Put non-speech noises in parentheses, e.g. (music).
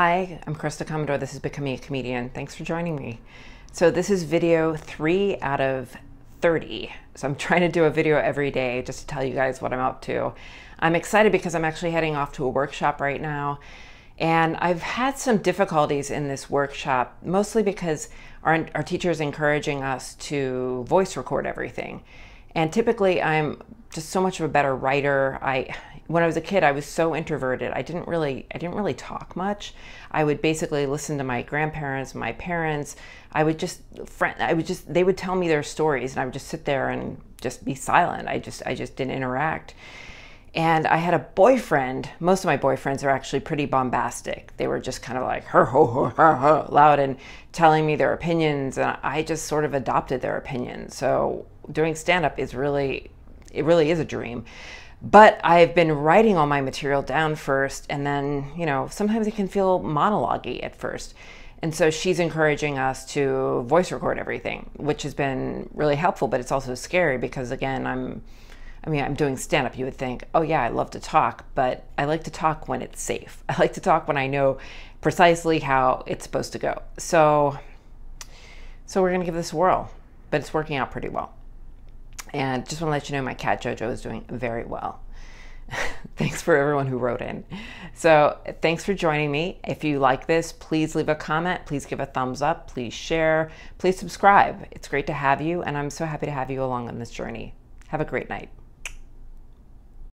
Hi, I'm Krista Komondor. This is Becoming a Comedian. Thanks for joining me. So, this is video three out of 30. So, I'm (laughs) trying to do a video every day just to tell you guys what I'm up to. I'm excited because I'm actually heading off to a workshop right now. And I've had some difficulties in this workshop, mostly because our, our teacher is encouraging us to voice record everything. And typically, I'm just so much of a better writer. I when I was a kid, I was so introverted. I didn't really I didn't really talk much. I would basically listen to my grandparents, my parents. I would just friend I would just they would tell me their stories and I would just sit there and just be silent. I just I just didn't interact. And I had a boyfriend. Most of my boyfriends are actually pretty bombastic. They were just kind of like her ho ho ho ho loud and telling me their opinions and I just sort of adopted their opinions. So doing stand up is really it really is a dream. But I've been writing all my material down first, and then, you know, sometimes it can feel monologue at first. And so she's encouraging us to voice record everything, which has been really helpful, but it's also scary because, again, I'm. I mean, I'm doing stand up. You would think, oh, yeah, I love to talk, but I like to talk when it's safe. (laughs) I like to talk when I know precisely how it's supposed to go. So, so we're going to give this a whirl, but it's working out pretty well. And just want to let you know my cat Jojo is doing very well. (laughs) thanks for everyone who wrote in. So, thanks for joining me. If you like this, please leave a comment, please give a thumbs up, please share, please subscribe. It's great to have you, and I'm so happy to have you along on this journey. Have a great night.